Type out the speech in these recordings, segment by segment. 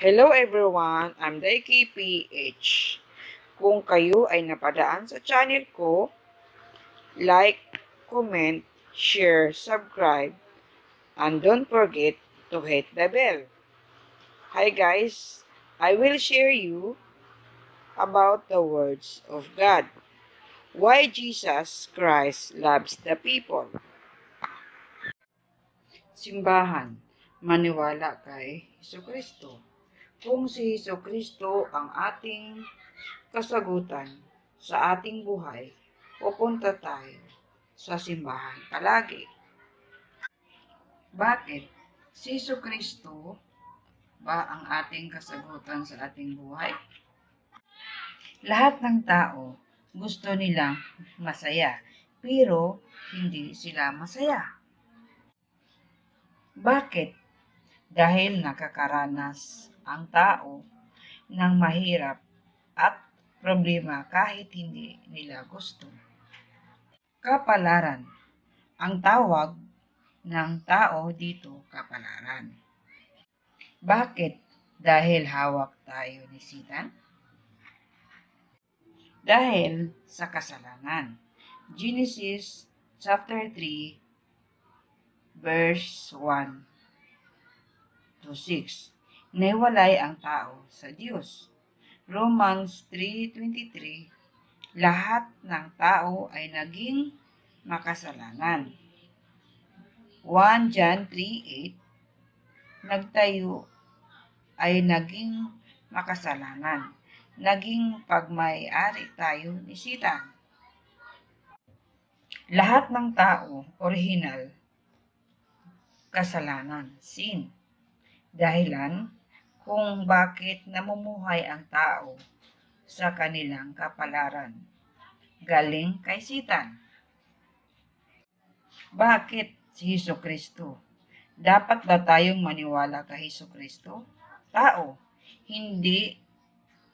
Hello everyone, I'm Daiki PH. Kung kayo ay napadaan sa channel ko, like, comment, share, subscribe, and don't forget to hit the bell. Hi guys, I will share you about the words of God. Why Jesus Christ loves the people. Simbahan, maniwala kay Kristo. Kung si Heso Kristo ang ating kasagutan sa ating buhay, pupunta tayo sa simbahan palagi. Bakit? Si Heso Kristo ba ang ating kasagutan sa ating buhay? Lahat ng tao gusto nilang masaya, pero hindi sila masaya. Bakit? Dahil nakakaranas ang tao ng mahirap at problema kahit hindi nila gusto. Kapalaran. Ang tawag ng tao dito kapalaran. Bakit? Dahil hawak tayo ni Satan? Dahil sa kasalanan. Genesis chapter 3 verse 1 to 6. Naiwalay ang tao sa Diyos. Romans 3.23 Lahat ng tao ay naging makasalanan. 1 John 3.8 Nagtayo ay naging makasalanan. Naging pagmay-ari tayo ni Satan. Lahat ng tao, original, kasalanan, sin. Dahilan kung bakit namumuhay ang tao sa kanilang kapalaran. Galing kay Satan. Bakit si Heso Kristo? Dapat ba tayong maniwala kay Heso Kristo? Tao, hindi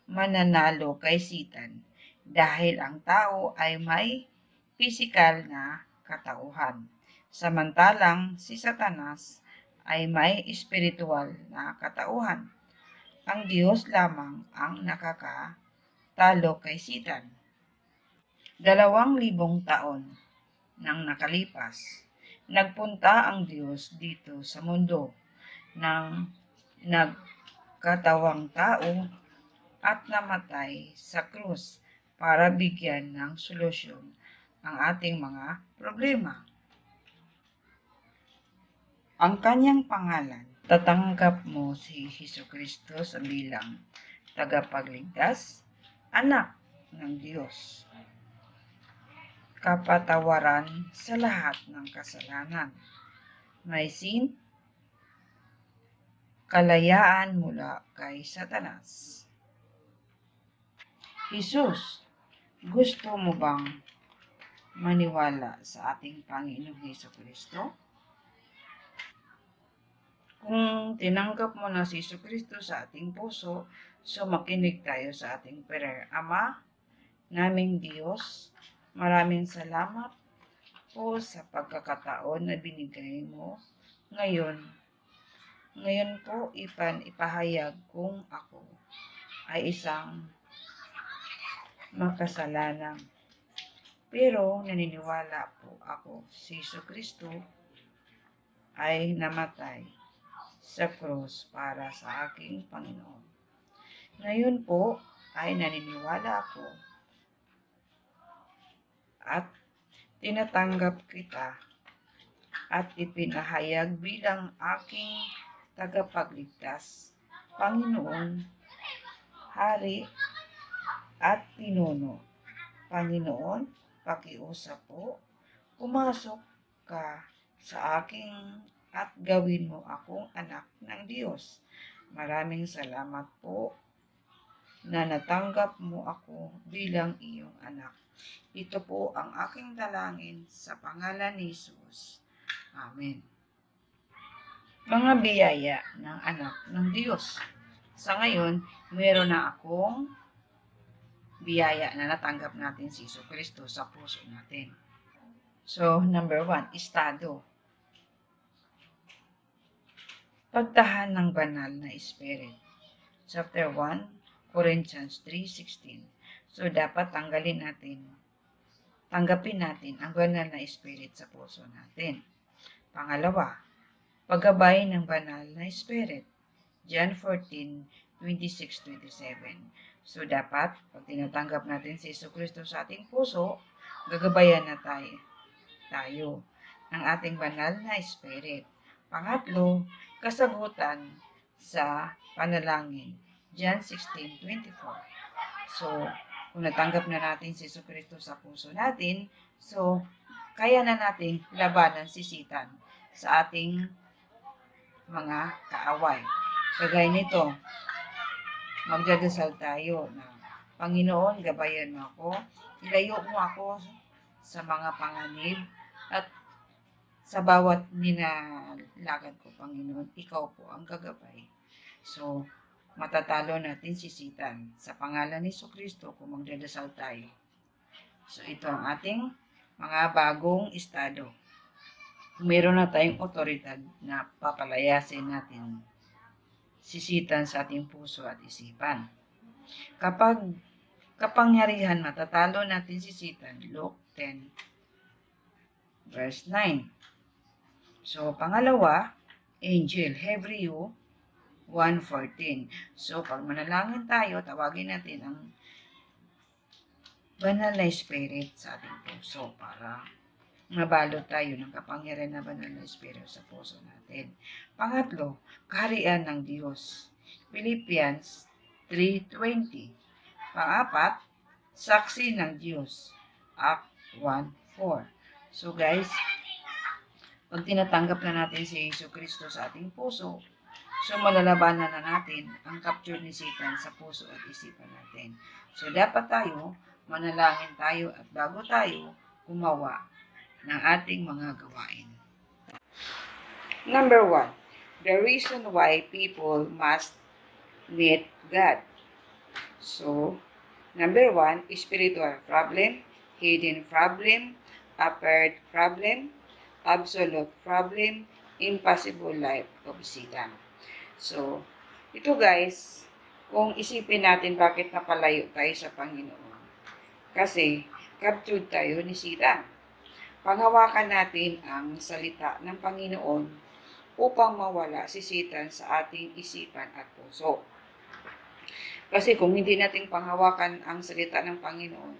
mananalo kay Satan dahil ang tao ay may pisikal na katauhan. Samantalang si Satanas ay may espiritual na katauhan. Ang Diyos lamang ang nakakatalo kay Satan. Dalawang libong taon nang nakalipas, nagpunta ang Diyos dito sa mundo ng nagkatawang tao at namatay sa krus para bigyan ng solusyon ang ating mga problema. Ang kanyang pangalan, tatanggap mo si Heso Kristo sa bilang tagapagligtas, anak ng Diyos. Kapatawaran sa lahat ng kasalanan. May kalayaan mula kay Satanas. Jesus, gusto mo bang maniwala sa ating Panginoong Heso Kristo? Kung tinanggap mo na si Heso Kristo sa ating puso, so makinig tayo sa ating prayer. Ama, naming Diyos, maraming salamat po sa pagkakataon na binigay mo ngayon. Ngayon po, ipan ipahayag kung ako ay isang makasalanan. Pero naniniwala po ako si Kristo ay namatay sa krus para sa aking Panginoon. Ngayon po ay naniniwala ako at tinatanggap kita at ipinahayag bilang aking tagapagligtas, Panginoon, Hari at Pinuno. Panginoon, pakiusap po, pumasok ka sa aking at gawin mo akong anak ng Diyos. Maraming salamat po na natanggap mo ako bilang iyong anak. Ito po ang aking dalangin sa pangalan ni Jesus. Amen. Mga biyaya ng anak ng Diyos. Sa ngayon, meron na akong biyaya na natanggap natin si Iso Kristo sa puso natin. So, number one, estado. Pagtahan ng banal na spirit. chapter 1, Corinthians 3.16. So, dapat tanggalin natin, tanggapin natin ang banal na spirit sa puso natin. Pangalawa, paggabay ng banal na spirit. John 14, 26-27. So, dapat, pag tinatanggap natin si Yesu Kristo sa ating puso, gagabayan na tayo, tayo ng ating banal na spirit. Pangatlo, kasagutan sa panalangin. John 16:24. So, kung natanggap na natin si Yesu Kristo sa puso natin, so, kaya na nating labanan si Satan sa ating mga kaaway. Kagaya nito, magdadasal tayo na Panginoon, gabayan mo ako, ilayo mo ako sa mga panganib at sa bawat ninalakad ko, Panginoon, ikaw po ang gagabay. So, matatalo natin si Satan sa pangalan ni Kristo kung magdadasal tayo. So, ito ang ating mga bagong estado. Meron na tayong otoridad na papalayasin natin sisitan sa ating puso at isipan. Kapag kapangyarihan matatalo natin si Satan, Luke 10, verse 9. So, pangalawa, angel, Hebreo 1.14. So, pag manalangin tayo, tawagin natin ang banal na spirit sa ating puso para mabalot tayo ng kapangyarihan na banal na espiritu sa puso natin. Pangatlo, kaharian ng Diyos. Philippians 3.20 Pangapat, saksi ng Diyos. Act 1.4 So guys, pag tinatanggap na natin si Yesu Kristo sa ating puso, so malalabanan na natin ang capture ni Satan sa puso at isipan natin. So dapat tayo, manalangin tayo at bago tayo gumawa ng ating mga gawain. Number one, the reason why people must meet God. So, number one, spiritual problem, hidden problem, apparent problem, absolute problem, impossible life of Satan. So, ito guys, kung isipin natin bakit napalayo tayo sa Panginoon. Kasi, captured tayo ni Satan panghawakan natin ang salita ng Panginoon upang mawala si Satan sa ating isipan at puso. Kasi kung hindi natin panghawakan ang salita ng Panginoon,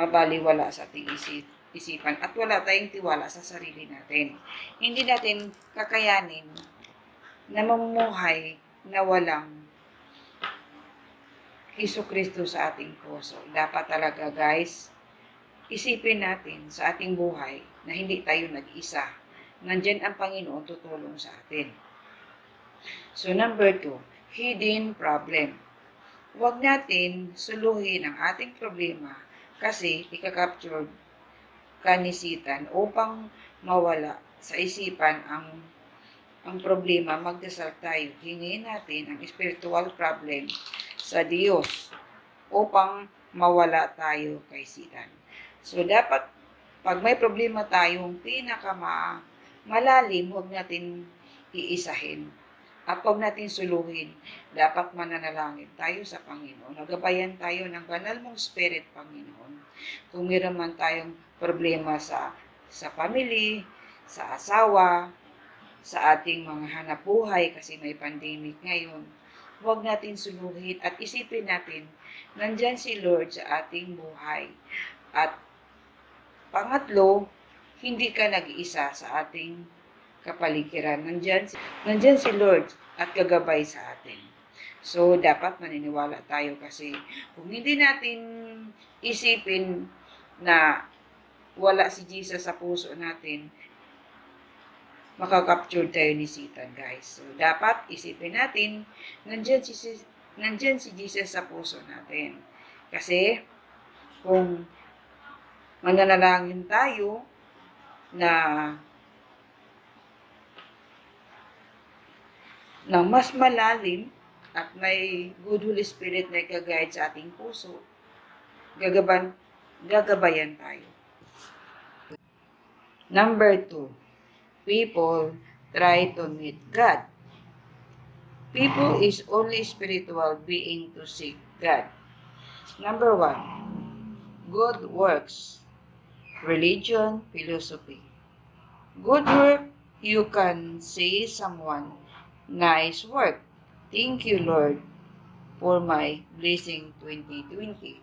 mabaliwala sa ating isip, isipan at wala tayong tiwala sa sarili natin. Hindi natin kakayanin na mamumuhay na walang Iso Kristo sa ating puso. Dapat talaga guys, isipin natin sa ating buhay na hindi tayo nag-isa. Nandyan ang Panginoon tutulong sa atin. So number two, hidden problem. Huwag natin suluhin ang ating problema kasi ikakapture ka ni Satan upang mawala sa isipan ang ang problema, magdasal tayo. Hingin natin ang spiritual problem sa Diyos upang mawala tayo kay Satan. So, dapat, pag may problema tayong pinaka malalim, huwag natin iisahin. At huwag natin suluhin. Dapat mananalangin tayo sa Panginoon. Nagabayan tayo ng banal mong spirit, Panginoon. Kung meron man tayong problema sa sa family, sa asawa, sa ating mga hanap buhay kasi may pandemic ngayon, huwag natin suluhin at isipin natin, nandyan si Lord sa ating buhay. At Pangatlo, hindi ka nag-iisa sa ating kapaligiran. Nandyan, nandyan si Lord at gagabay sa atin. So, dapat maniniwala tayo kasi kung hindi natin isipin na wala si Jesus sa puso natin, makakapture tayo ni Satan, guys. So, dapat isipin natin, nandyan si, nandyan si Jesus sa puso natin. Kasi, kung mananalangin tayo na ng mas malalim at may good Holy Spirit na ikaguide sa ating puso, gagaban, gagabayan tayo. Number two, people try to meet God. People is only spiritual being to seek God. Number one, good works, religion, philosophy. Good work, you can say someone, nice work. Thank you, Lord, for my blessing 2020.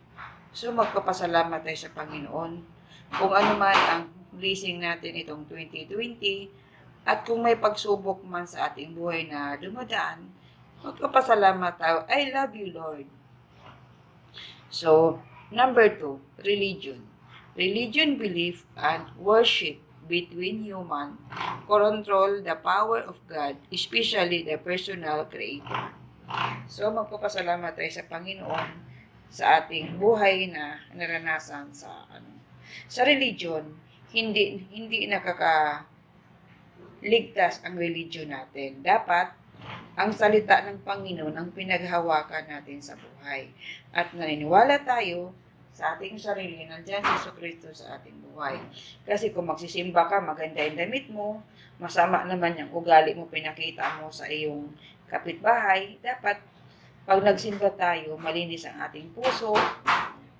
So, magpapasalamat tayo sa Panginoon kung ano man ang blessing natin itong 2020 at kung may pagsubok man sa ating buhay na dumadaan, magpapasalamat tayo. I love you, Lord. So, number two, religion. Religion, belief, and worship between human control the power of God, especially the personal creator. So, magpapasalamat tayo sa Panginoon sa ating buhay na naranasan sa ano sa religion hindi hindi nakaka ligtas ang religion natin. Dapat ang salita ng Panginoon ang pinaghawakan natin sa buhay. At naniniwala tayo sa ating sarili, nandiyan si Kristo sa ating buhay. Kasi kung magsisimba ka, maganda yung damit mo, masama naman yung ugali mo, pinakita mo sa iyong kapitbahay, dapat pag nagsimba tayo, malinis ang ating puso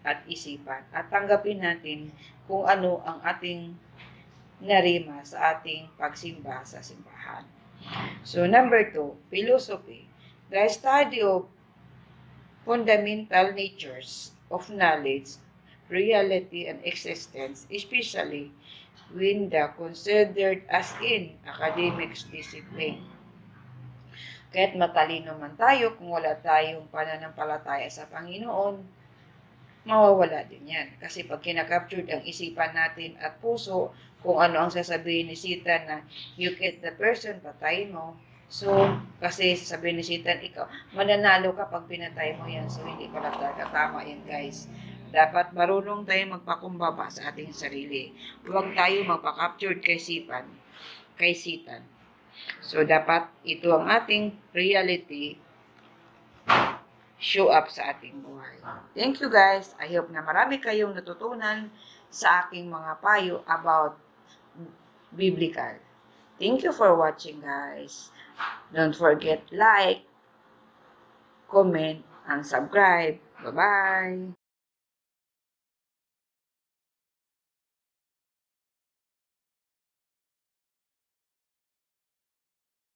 at isipan. At tanggapin natin kung ano ang ating narima sa ating pagsimba sa simbahan. So, number two, philosophy. The study of fundamental natures of knowledge, reality, and existence, especially when the considered as in academics discipline. Kahit matalino man tayo, kung wala tayong pananampalataya sa Panginoon, mawawala din yan. Kasi pag kinakaptured ang isipan natin at puso, kung ano ang sasabihin ni Satan na you get the person, patayin mo. So, kasi sasabihin ni Satan, ikaw, mananalo ka pag pinatay mo yan. So, hindi pala talaga tama yan, guys. Dapat marunong tayo magpakumbaba sa ating sarili. Huwag tayo magpa-captured kay Sipan, kay Satan. So, dapat ito ang ating reality show up sa ating buhay. Thank you guys. I hope na marami kayong natutunan sa aking mga payo about biblical. Thank you for watching guys. Don't forget like, comment, and subscribe. Bye-bye.